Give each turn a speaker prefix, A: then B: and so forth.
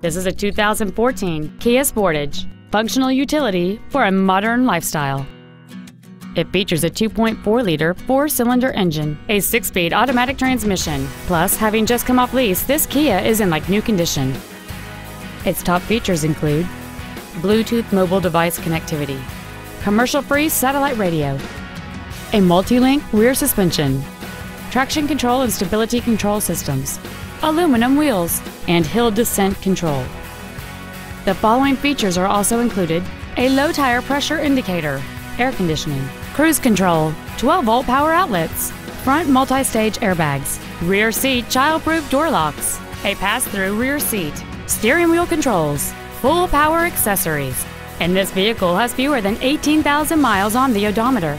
A: This is a 2014 Kia Sportage, functional utility for a modern lifestyle. It features a 2.4-liter four-cylinder engine, a six-speed automatic transmission. Plus, having just come off lease, this Kia is in like new condition. Its top features include Bluetooth mobile device connectivity, commercial-free satellite radio, a multi-link rear suspension, traction control and stability control systems, aluminum wheels, and hill descent control. The following features are also included a low tire pressure indicator, air conditioning, cruise control, 12 volt power outlets, front multi stage airbags, rear seat child proof door locks, a pass through rear seat, steering wheel controls, full power accessories, and this vehicle has fewer than 18,000 miles on the odometer.